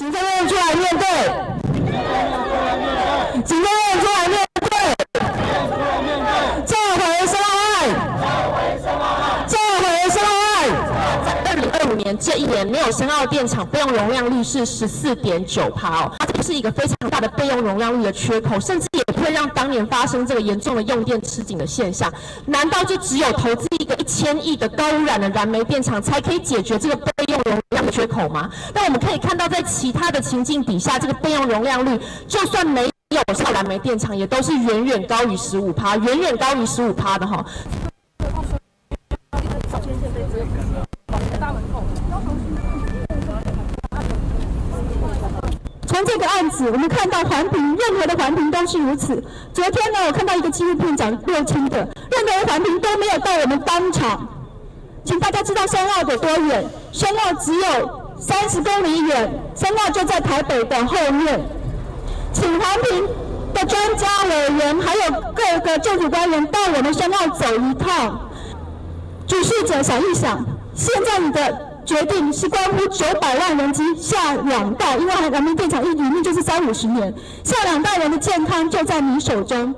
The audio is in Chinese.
行政院出来面对，行政院出来面对，召回申案，召回申案。二零二五年这一年没有深澳电厂备用容量率是十四点九帕哦，这是一个非常大的备用容量率的缺口，甚至也会让当年发生这个严重的用电吃紧的现象。难道就只有投资一个一千亿的高污染的燃煤电厂，才可以解决这个用容量的缺口吗？但我们可以看到，在其他的情境底下，这个备用容量率就算没有上燃煤电厂，也都是远远高于十五趴，远远高于十五趴的哈。从这个案子，我们看到环评，任何的环评都是如此。昨天呢，我看到一个纪录片讲六轻的，任何的环评都没有到我们当场。请大家知道深澳有多远？深澳只有三十公里远，深澳就在台北的后面。请环评的专家委员还有各个政府官员到我们深澳走一趟。主事者想一想，现在你的。决定是关乎九百万人及下两代，因为人民电厂一营运就是三五十年，下两代人的健康就在你手中。